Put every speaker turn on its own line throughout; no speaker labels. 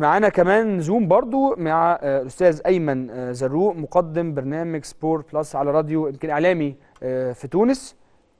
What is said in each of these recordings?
معانا كمان زوم برضو مع آه، الأستاذ أيمن آه، زروق مقدم برنامج Sport Plus على راديو IFM إعلامي آه، في تونس.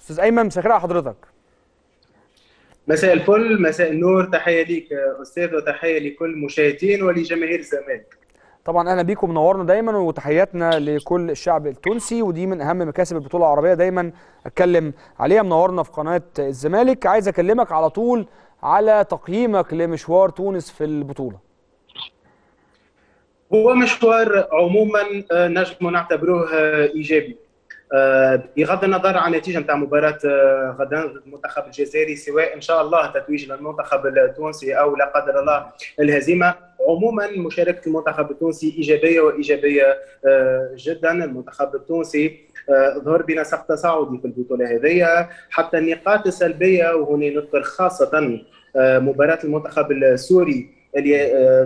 أستاذ أيمن مساء الخير على حضرتك.
مساء الفل مساء النور. تحية ليك أستاذ وتحية لكل المشاهدين ولجماهير الزمالك.
طبعا أهلا بيكم منورنا دايما وتحياتنا لكل الشعب التونسي ودي من أهم مكاسب البطولة العربية دايما أتكلم عليها. منورنا في قناة الزمالك. عايز أكلمك على طول على تقييمك لمشوار تونس في البطولة.
هو مشوار عموما آه، نجم نعتبروه آه، إيجابي. آه، بغض النظر عن النتيجه نتاع مباراة غدا ضد المنتخب الجزائري سواء إن شاء الله تتويج للمنتخب التونسي أو لا قدر الله الهزيمة. عموما مشاركة المنتخب التونسي إيجابية وإيجابية آه، جدا. المنتخب التونسي آه، ظهر بنسق تصاعدي في البطولة هذه. حتى النقاط السلبية وهنا نذكر خاصة آه، مباراة المنتخب السوري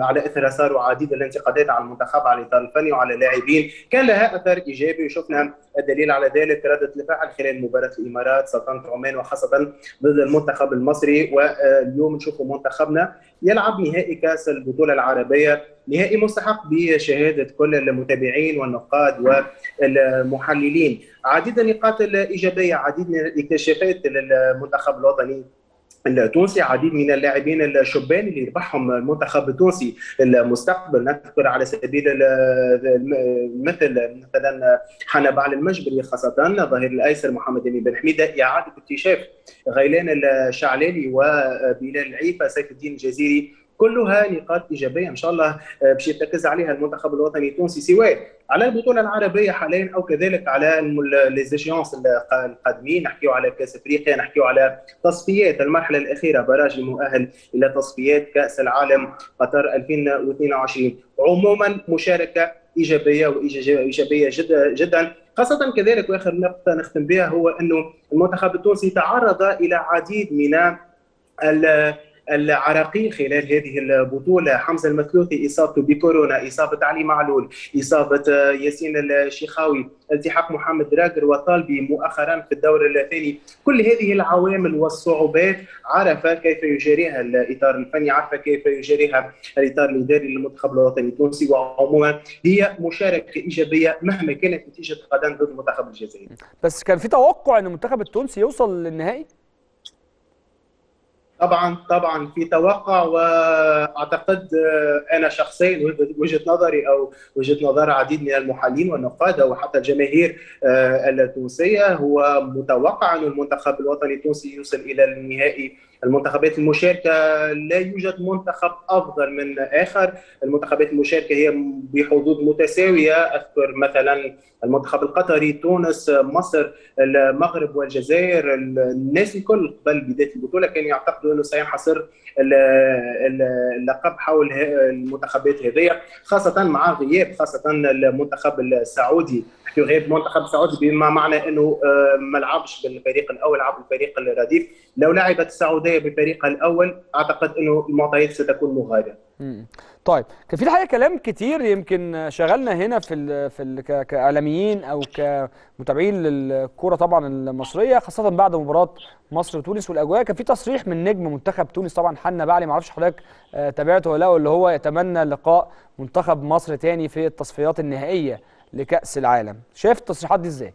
على اثرها صاروا عديد الانتقادات على المنتخب على الاطار الفني وعلى اللاعبين. كان لها أثر إيجابي وشفنا الدليل على ذلك ردة الفعل خلال مباراة الإمارات سلطنة عمان وخاصة ضد المنتخب المصري. واليوم نشوفوا منتخبنا يلعب نهائي كأس البطولة العربية نهائي مستحق بشهادة كل المتابعين والنقاد والمحللين. عديد النقاط الإيجابية عديد الاكتشافات للمنتخب الوطني. التونسي عديد من اللاعبين الشبان اللي يربحهم المنتخب التونسي المستقبل نذكر على سبيل مثل مثلا حنبال المجبري خاصة الظهير الأيسر محمد امين بن حميدة إعادة اكتشاف غيلان الشعلالي وبلال العيفه سيف الدين الجزيري. كلها نقاط إيجابية إن شاء الله باش يرتكز عليها المنتخب الوطني التونسي. سواء على البطولة العربية حاليا أو كذلك على ليزيشيونس القادمين نحكيو على كأس إفريقيا نحكيو على تصفيات المرحلة الأخيرة براج المؤهل إلى تصفيات كأس العالم قطر 2022 عموما مشاركة إيجابية وإيجابية جدا جدا. خاصة كذلك وآخر نقطة نختم بها هو أنه المنتخب التونسي تعرض إلى عديد من العراقيل خلال هذه البطولة. حمزة المثلوثي إصابته بكورونا إصابة علي معلول إصابة ياسين الشيخاوي التحاق محمد راجر وطالبي مؤخرا في الدور الثاني. كل هذه العوامل والصعوبات عرف كيف يجاريها الإطار الفني عرف كيف يجاريها الإطار الإداري للمنتخب الوطني التونسي. وعموما هي مشاركة إيجابية مهما كانت نتيجة غدا ضد المنتخب الجزائري
بس كان في توقع إن المنتخب التونسي يوصل للنهائي؟
طبعا طبعا في توقع وأعتقد آه، أنا شخصيا وجهة نظري أو وجهة نظر عديد من المحللين والنقاد وحتى الجماهير آه، التونسية هو متوقع أن المنتخب الوطني التونسي يوصل إلى النهائي المنتخبات المشاركة لا يوجد منتخب أفضل من آخر. المنتخبات المشاركة هي بحظوظ متساوية. أذكر مثلا المنتخب القطري تونس مصر المغرب والجزائر الناس الكل قبل بداية البطولة كانوا يعتقدوا انه سينحصر اللقب حول المنتخبات هذه خاصة مع غياب خاصة المنتخب السعودي. نحكيو غياب المنتخب السعودي بما معنى أنه آه، ما لعبش بالفريق الأول لعب بالفريق الرديف. لو لعبت السعودية بفريقها الأول أعتقد أنه المعطيات ستكون مغايره.
طيب كان في الحقيقة كلام كتير يمكن شغلنا هنا في ال في ال كإعلاميين أو كمتابعين للكره طبعا المصرية خاصة بعد مباراة مصر وتونس والأجواء. كان في تصريح من نجم منتخب تونس طبعا حنا بعلي ما أعرفش حضرتك آه، تابعته ولا لأ اللي هو يتمنى لقاء منتخب مصر تاني في التصفيات النهائية لكأس العالم. شايف التصريحات دي إزاي؟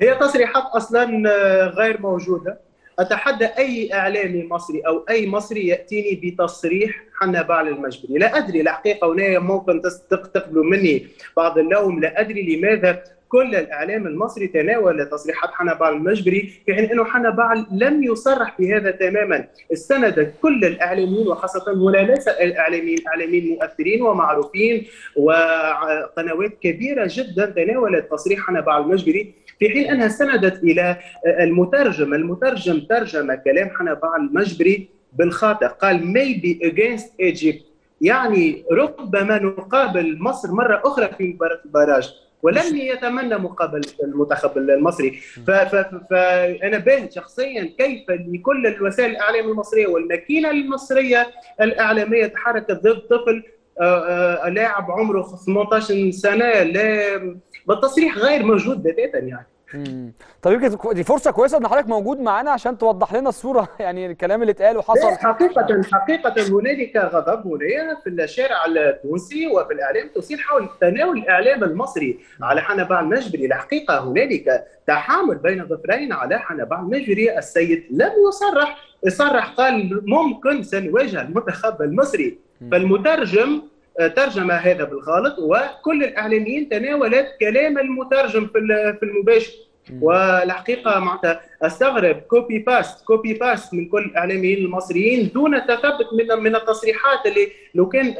هي تصريحات أصلا آه، غير موجودة. أتحدى أي إعلامي مصري أو أي مصري يأتيني بتصريح حنا بعل المجبري. لا أدري الحقيقة هنا ممكن تقبلوا مني بعض اللوم. لا أدري لماذا كل الإعلام المصري تناول تصريحات حنا بعل المجبري في حين أنه حنا بعل لم يصرح بهذا تماما. استند كل الإعلاميين وخاصة ولا ليس الإعلاميين إعلاميين مؤثرين ومعروفين وقنوات كبيرة جدا تناولت تصريح حنا بعل المجبري. في حين أنها استندت إلى المترجم المترجم ترجم كلام حنبع المجبري بالخاطئ قال maybe against Egypt يعني ربما نقابل مصر مرة أخرى في مباراه البراج ولم يتمنى مقابلة المنتخب المصري. فانا باهت شخصيا كيف لكل الوسائل الاعلام المصرية والماكينة المصرية الإعلامية تحركت ضد طفل آه، آه، لاعب عمره 18 سنة لا بالتصريح غير موجود بتاتا يعني.
مم. طب يمكن دي فرصة كويسة إن حضرتك موجود معانا عشان توضح لنا الصورة يعني الكلام اللي اتقال وحصل.
حقيقة حقيقة هنالك غضب هنا في الشارع التونسي وفي الإعلام التونسي حول تناول الإعلام المصري على حنبال المجبري الحقيقة هنالك تحامل بين الظفرين على حنبال المجبري السيد لم يصرح صرح قال ممكن سنواجه المنتخب المصري. فالمترجم ترجم هذا بالغلط وكل الإعلاميين تناولت كلام المترجم في في المباشر. والحقيقة معناتها أستغرب copy paste copy paste من كل الإعلاميين المصريين دون تثبت من من التصريحات اللي لو كان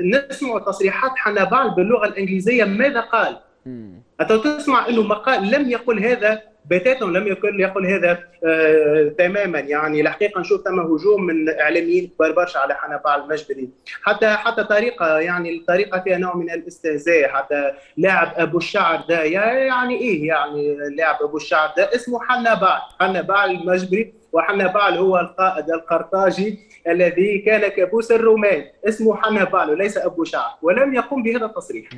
نسمع تصريحات حنبال باللغة الإنجليزية ماذا قال؟ تسمع إنه مقال لم يقل هذا؟ بتاتا لم يكن يقول هذا آه تماما. يعني الحقيقة نشوف ثم هجوم من إعلاميين كبار برشا على حنبال المجبري حتى حتى طريقة يعني الطريقة فيها نوع من الاستهزاء. حتى لاعب أبو الشعر ده يعني إيه يعني لاعب أبو الشعر ده؟ اسمه حنبال. حنبال المجبري وحنبال هو القائد القرطاجي الذي كان كابوس الرومان. اسمه حنبال وليس أبو شعر ولم يقم بهذا التصريح.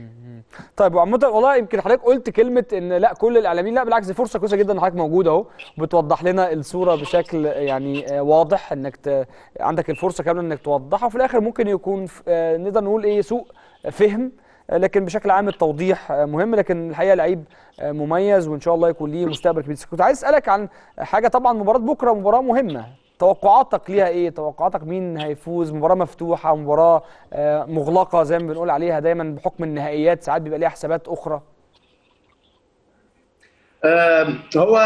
طيب وعامة والله يمكن حضرتك قلت كلمة إن لأ كل الإعلاميين لأ بالعكس دي فرصة كويسة جدا إن حضرتك موجود أهو. وبتوضح لنا الصورة بشكل يعني واضح إنك ت... عندك الفرصة كاملة إنك توضحها وفي الآخر ممكن يكون نقدر نقول إيه سوء فهم لكن بشكل عام التوضيح مهم لكن الحقيقة لعيب مميز وإن شاء الله يكون ليه مستقبل كبير. كنت عايز أسألك عن حاجة طبعا مباراة بكرة مباراة مهمة. توقعاتك ليها إيه؟ توقعاتك مين هيفوز؟ مباراه مفتوحة مباراه مغلقة زي ما بنقول عليها دايما بحكم النهائيات ساعات بيبقى ليها حسابات أخرى.
هو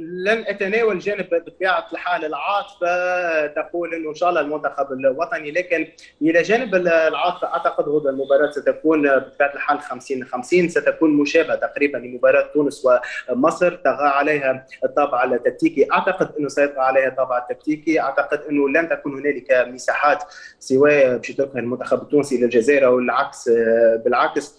لن أتناول جانب بطبيعة الحال العاطفة تقول إنه إن شاء الله المنتخب الوطني لكن إلى جانب العاطفة أعتقد غدا المباراة ستكون بطبيعة الحال 50 50 ستكون مشابهة تقريبا لمباراة تونس ومصر طغى عليها الطابع التكتيكي. أعتقد إنه سيطغى عليها الطابع التكتيكي. أعتقد إنه لن تكون هنالك مساحات سواء باش يتركها المنتخب التونسي للجزائر أو العكس بالعكس.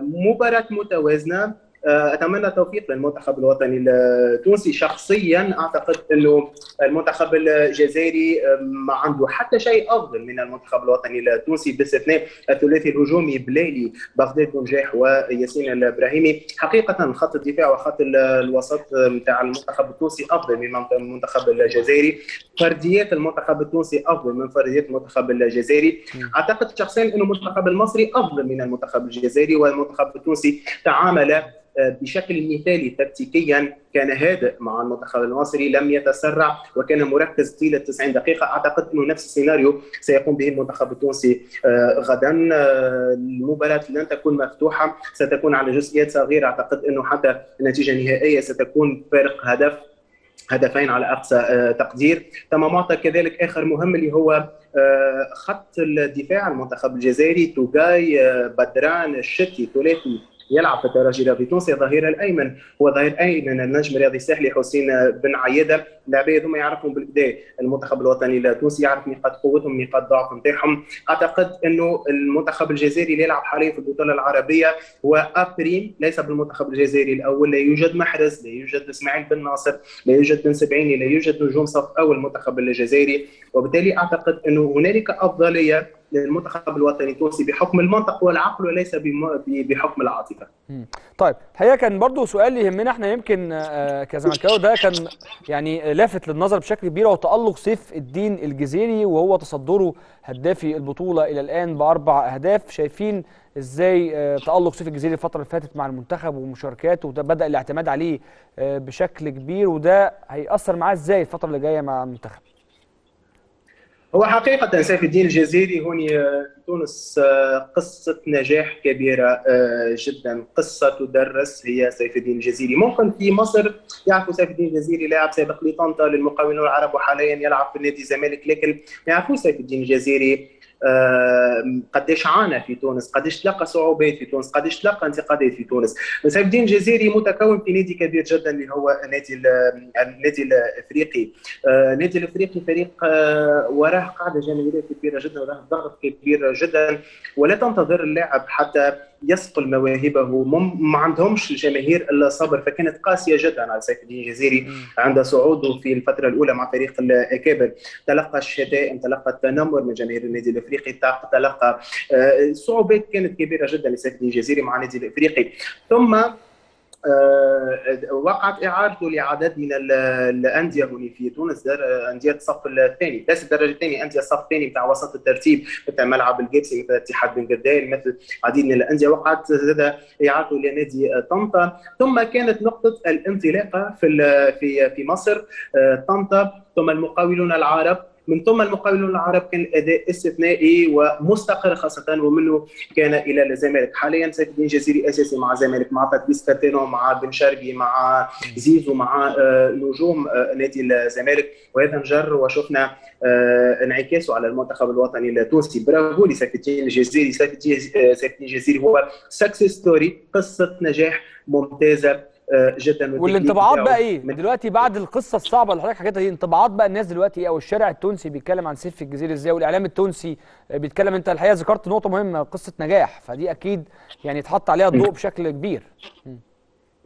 مباراة متوازنة. أتمنى التوفيق للمنتخب الوطني التونسي. شخصيا أعتقد إنه المنتخب الجزائري ما عنده حتى شيء أفضل من المنتخب الوطني التونسي. باستثناء الثلاثي الهجومي بليلي بغداد بنجاح وياسين الإبراهيمي. حقيقة خط الدفاع وخط الوسط نتاع المنتخب التونسي أفضل من المنتخب الجزائري. فرديات المنتخب التونسي أفضل من فرديات المنتخب الجزائري. أعتقد شخصيا إنه المنتخب المصري أفضل من المنتخب الجزائري والمنتخب التونسي تعامل بشكل مثالي تكتيكيا كان هادئ مع المنتخب المصري لم يتسرع وكان مركز طيلة 90 دقيقة. أعتقد إنه نفس السيناريو سيقوم به المنتخب التونسي غدا. المباراة لن تكون مفتوحة ستكون على جزئيات صغيرة. أعتقد إنه حتى النتيجه النهائيه ستكون فارق هدف هدفين على أقصى تقدير. ثم معطى كذلك آخر مهم اللي هو خط الدفاع المنتخب الجزائري توغاي بدران الشتي ثلاثي يلعب في الترجي الرياضي الظهير الأيمن. هو ظهير ايمن النجم الرياضي الساحلي حسين بن عياده اللاعبيه هذوما يعرفهم بالكدا المنتخب الوطني التونسي يعرف نقاط قوتهم نقاط ضعف نتاعهم أعتقد أنه المنتخب الجزائري اللي يلعب حاليا في البطولة العربية هو أبريم. ليس بالمنتخب الجزائري الأول. لا يوجد محرز لا يوجد إسماعيل بن ناصر لا يوجد بن سبعيني لا يوجد نجوم صف أول المنتخب الجزائري. وبالتالي أعتقد أنه هنالك أفضلية للمنتخب الوطني التونسي بحكم المنطق والعقل وليس بحكم العاطفة.
طيب الحقيقة كان برضو سؤال يهمنا إحنا يمكن كزملكاوي ده كان يعني لافت للنظر بشكل كبير هو تألق سيف الدين الجزيري وهو تصدره هدافي البطولة إلى الآن بأربع أهداف شايفين إزاي تألق سيف الجزيري الفترة اللي فاتت مع المنتخب ومشاركاته وده بدأ الاعتماد عليه بشكل كبير وده هيأثر معاه إزاي الفترة اللي جاية مع المنتخب؟
هو حقيقة سيف الدين الجزيري هوني في تونس قصة نجاح كبيرة جدا. قصة تدرس هي سيف الدين الجزيري. ممكن في مصر يعرفوا سيف الدين الجزيري لاعب سابق لطنطا للمقاولون العرب وحاليا يلعب في نادي الزمالك لكن ما يعرفوش سيف الدين الجزيري. قديش عانى في تونس قديش تلقى صعوبات في تونس قديش تلقى انتقادات في تونس. سيف الدين الجزيري متكون في نادي كبير جدا اللي هو نادي النادي الإفريقي. النادي الإفريقي فريق وراه قاعدة جماهيرية كبيرة جدا وراه ضغط كبير جدا. ولا تنتظر اللاعب حتى يصقل مواهبه. ما عندهمش الجماهير إلا صبر. فكانت قاسية جدا على سيف الدين الجزيري عند صعوده في الفترة الأولى مع فريق الأكابر. تلقى الشتائم تلقى التنمر من جماهير النادي الإفريقي. تلقى صعوبات كانت كبيرة جدا لسيف الدين الجزيري مع النادي الإفريقي. ثم آه، وقعت اعارته لعدد من ال- الأندية هنا في تونس أندية الصف الثاني. ليس الدرجة الثانية أندية الصف الثاني بتاع وسط الترتيب مثل ملعب الجيبسي مثل اتحاد بن قردان مثل عديد من الأندية. وقعت زاد اعارته لنادي طنطا. ثم كانت نقطة الانطلاقة في في في مصر آه، طنطا. ثم المقاولون العرب من ثم المقاولون العرب كان أداء استثنائي ومستقر خاصة ومنه كان إلى الزمالك. حاليا سيف الدين جزيري أساسي مع الزمالك مع باتريس كارتيرون مع بن شرقي مع زيزو مع آه، نجوم آه، نادي الزمالك. وهذا انجر وشفنا آه، انعكاسه على المنتخب الوطني التونسي. برافو لسيف الدين الجزيري سيف الدين الجزيري هو success story قصة نجاح ممتازة. جدا
والانطباعات بقى
إيه؟
دلوقتي بعد القصة الصعبة اللي حضرتك حكيتها دي انطباعات بقى الناس دلوقتي إيه أو الشارع التونسي بيتكلم عن سيف الجزيري إزاي والإعلام التونسي بيتكلم أنت الحقيقة ذكرت نقطة مهمة قصة نجاح فدي أكيد يعني اتحط عليها الضوء بشكل كبير.
مم.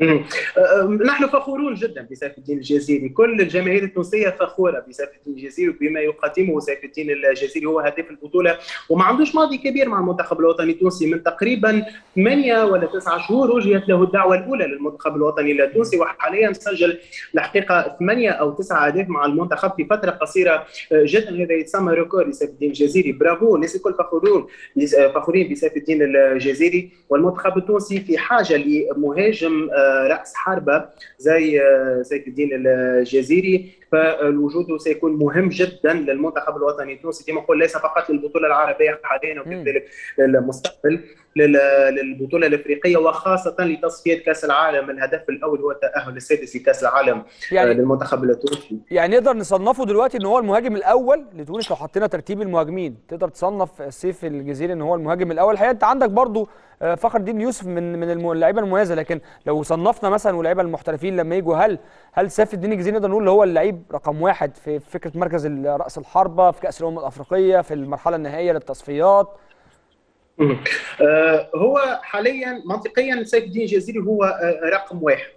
آه، نحن فخورون جدا بسيف الدين الجزيري. كل الجماهير التونسية فخورة بسيف الدين الجزيري وبما يقدمه سيف الدين الجزيري. هو هداف البطولة وما عندوش ماضي كبير مع المنتخب الوطني التونسي. من تقريبا 8 ولا 9 شهور وجهت له الدعوة الأولى للمنتخب الوطني التونسي وحاليا سجل الحقيقة 8 أو 9 أهداف مع المنتخب في فترة قصيرة. آه، جدا هذا يتسمى record لسيف الدين الجزيري. برافو الناس الكل فخورون فخورين بسيف الدين الجزيري. والمنتخب التونسي في حاجة لمهاجم رأس حربة زي آه، سيف الدين الجزيري. فوجوده سيكون مهم جدا للمنتخب الوطني التونسي كما نقول ليس فقط للبطولة العربية حاليا وكذلك للمستقبل لل- للبطولة الإفريقية وخاصة لتصفية كأس العالم. الهدف الأول هو التاهل السادس لكأس العالم آه،
يعني
للمنتخب التونسي.
يعني نقدر نصنفه دلوقتي إن هو المهاجم الأول لتونس لو حطينا ترتيب المهاجمين. تقدر تصنف سيف الجزيري إن هو المهاجم الأول. الحقيقة أنت عندك برضو آه، فخر الدين يوسف من من اللعيبة المميزة. لكن لو صنفنا مثلا واللعيبه المحترفين لما يجوا هل هل سيف الدين الجزيري نقدر نقول هو اللعيب رقم واحد في فكرة مركز رأس الحربة في كأس الأمم الأفريقية في المرحلة النهائية للتصفيات.
آه، هو حاليا منطقيا سيف الدين الجزيري هو آه، رقم واحد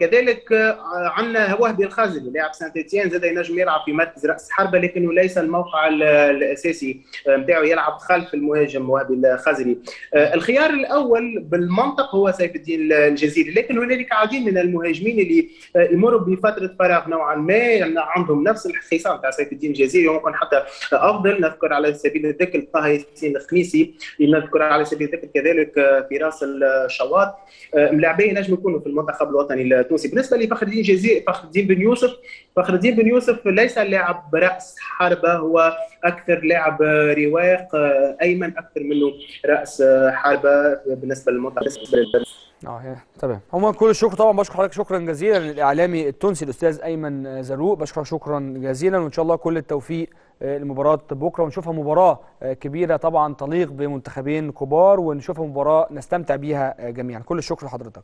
كذلك آه، عندنا وهبي الخازني لاعب سانت اتيان زاد ينجم يلعب في مركز رأس حربة لكنه ليس الموقع ال- الأساسي نتاعو يلعب خلف المهاجم وهبي الخازني. آه، الخيار الأول بالمنطق هو سيف الدين الجزيري لكن هنالك عديد من المهاجمين اللي آه، يمروا بفترة فراغ نوعا ما يعني عندهم نفس الخصام تاع سيف الدين الجزيري وممكن حتى أفضل نذكر على سبيل الذكر طه ياسين الخميسي نذكر على سبيل الذكر كذلك آه، فراس الشواط. آه، ملاعبين ينجموا يكونوا في المنتخب الوطني التونسي بالنسبة لفخر الدين جزيري فخر الدين بن يوسف فخر الدين بن يوسف ليس لاعب رأس حربة هو أكثر لاعب آه، رواق آه، أيمن أكثر منه رأس آه، حربة بالنسبة
للمنتخب آه تمام. عموما كل الشكر طبعا بشكر حضرتك شكرا جزيلا للإعلامي التونسي الأستاذ أيمن زروق بشكر شكرا جزيلا وإن شاء الله كل التوفيق آه، لمباراة بكرة. ونشوفها مباراة آه، كبيرة طبعا تليق بمنتخبين كبار ونشوفها مباراة نستمتع بيها آه، جميعا. كل الشكر لحضرتك.